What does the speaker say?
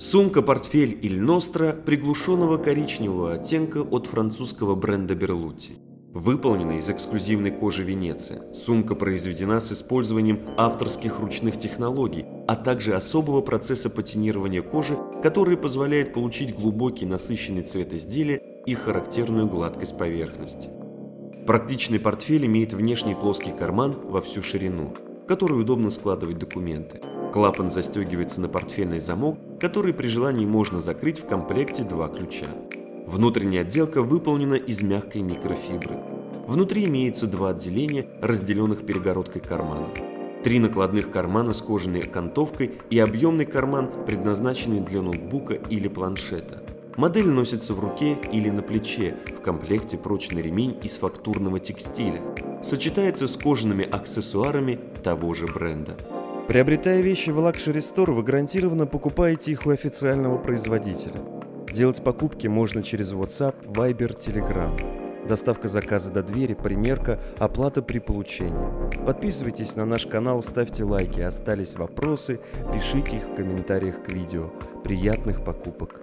Сумка-портфель Иль Ностра приглушенного коричневого оттенка от французского бренда Берлути. Выполнена из эксклюзивной кожи Венеции. Сумка произведена с использованием авторских ручных технологий, а также особого процесса патинирования кожи, который позволяет получить глубокий насыщенный цвет изделия и характерную гладкость поверхности. Практичный портфель имеет внешний плоский карман во всю ширину, в который удобно складывать документы. Клапан застегивается на портфельный замок, который при желании можно закрыть в комплекте два ключа. Внутренняя отделка выполнена из мягкой микрофибры. Внутри имеется два отделения, разделенных перегородкой кармана. Три накладных кармана с кожаной окантовкой и объемный карман, предназначенный для ноутбука или планшета. Модель носится в руке или на плече, в комплекте прочный ремень из фактурного текстиля. Сочетается с кожаными аксессуарами того же бренда. Приобретая вещи в Luxury Store, вы гарантированно покупаете их у официального производителя. Делать покупки можно через WhatsApp, Viber, Telegram. Доставка заказа до двери, примерка, оплата при получении. Подписывайтесь на наш канал, ставьте лайки. Остались вопросы, пишите их в комментариях к видео. Приятных покупок!